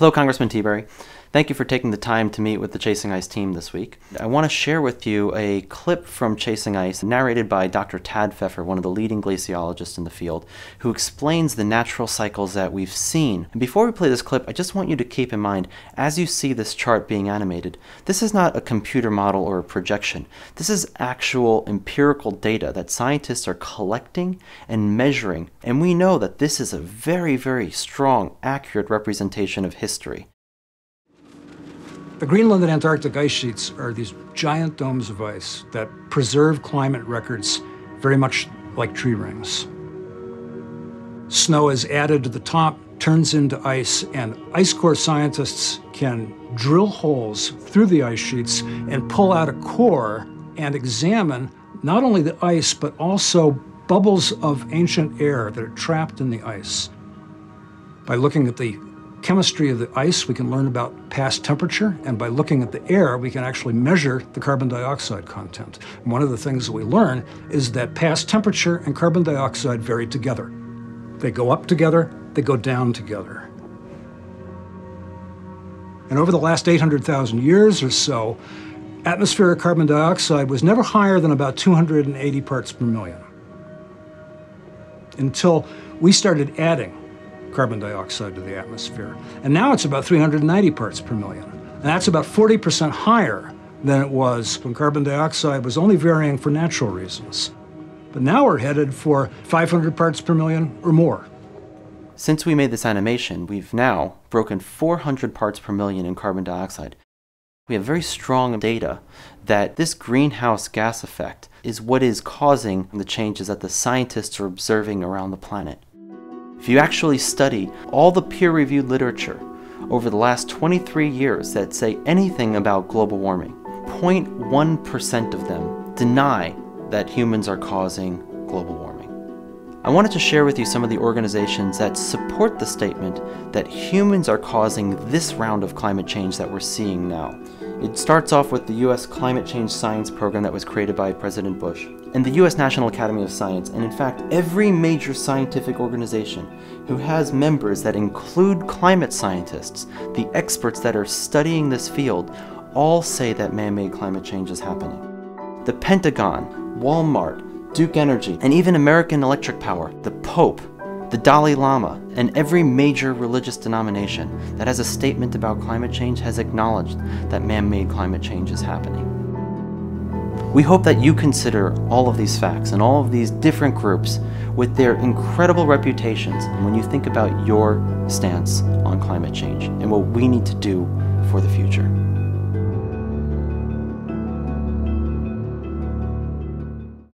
Hello, Congressman Tiberi. Thank you for taking the time to meet with the Chasing Ice team this week. I want to share with you a clip from Chasing Ice narrated by Dr. Tad Pfeffer, one of the leading glaciologists in the field, who explains the natural cycles that we've seen. And before we play this clip, I just want you to keep in mind, as you see this chart being animated, this is not a computer model or a projection. This is actual empirical data that scientists are collecting and measuring, and we know that this is a very, very strong, accurate representation of history. The Greenland and Antarctic ice sheets are these giant domes of ice that preserve climate records very much like tree rings. Snow is added to the top, turns into ice, and ice core scientists can drill holes through the ice sheets and pull out a core and examine not only the ice, but also bubbles of ancient air that are trapped in the ice. By looking at the chemistry of the ice, we can learn about past temperature, and by looking at the air, we can actually measure the carbon dioxide content. And one of the things that we learn is that past temperature and carbon dioxide vary together. They go up together, they go down together. And over the last 800,000 years or so, atmospheric carbon dioxide was never higher than about 280 parts per million until we started adding carbon dioxide to the atmosphere. And now it's about 390 parts per million. And that's about 40% higher than it was when carbon dioxide was only varying for natural reasons. But now we're headed for 500 parts per million or more. Since we made this animation, we've now broken 400 parts per million in carbon dioxide. We have very strong data that this greenhouse gas effect is what is causing the changes that the scientists are observing around the planet. If you actually study all the peer reviewed literature over the last 23 years that say anything about global warming, 0.1% of them deny that humans are causing global warming. I wanted to share with you some of the organizations that support the statement that humans are causing this round of climate change that we're seeing now. It starts off with the US Climate Change Science Program that was created by President Bush, and the US National Academy of Science, and in fact, every major scientific organization who has members that include climate scientists, the experts that are studying this field, all say that man made climate change is happening. The Pentagon, Walmart, Duke Energy, and even American Electric Power, the Pope, the Dalai Lama, and every major religious denomination that has a statement about climate change has acknowledged that man made climate change is happening. We hope that you consider all of these facts and all of these different groups with their incredible reputations when you think about your stance on climate change and what we need to do for the future.